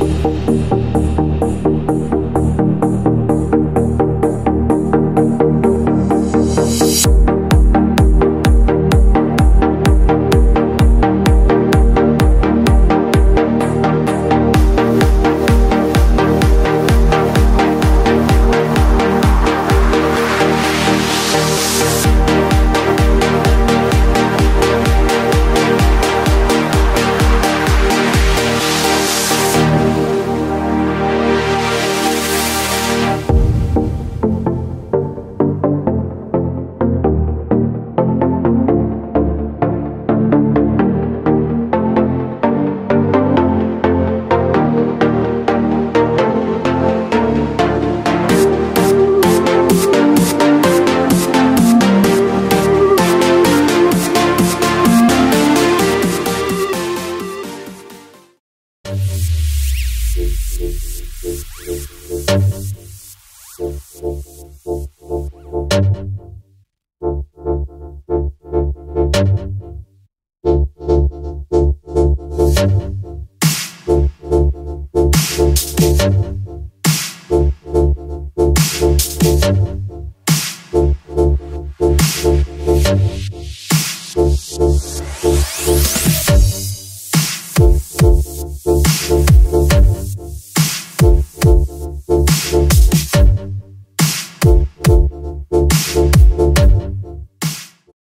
Música Thank you.